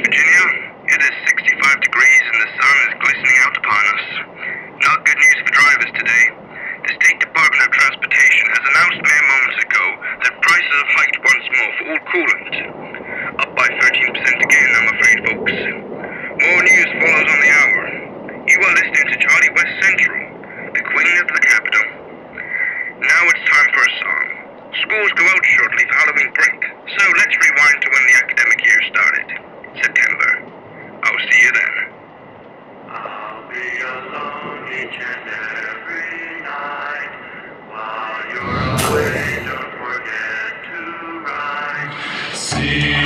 Virginia. It is 65 degrees and the sun is glistening out upon us. Not good news for drivers today. The State Department of Transportation has announced mere moments ago that prices have hiked once more for all coolant. Up by 13% again, I'm afraid, folks. More news follows on the hour. You are listening to Charlie West Central, the queen of the capital. Now it's time for a song. Schools go out See